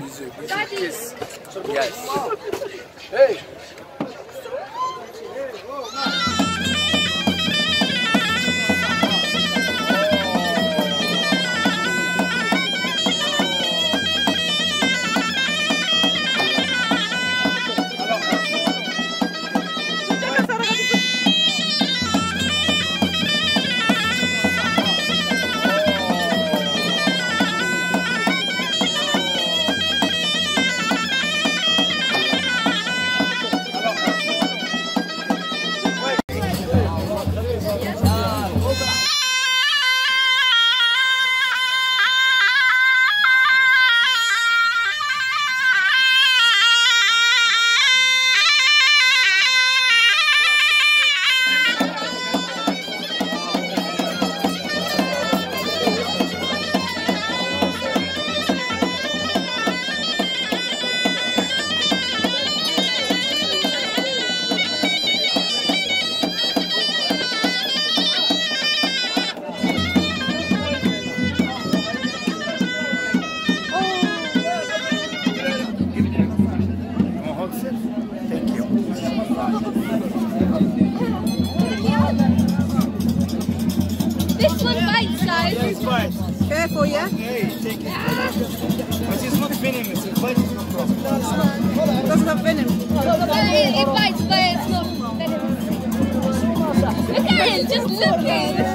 Music. Yes. Hey! This bites, guys. It's fine. Careful, yeah? Hey, take it. But it's not venomous. It bites no problem. It doesn't have venom. But it, it bites, but it's not venomous. Look at him, just looking. Yeah, yeah,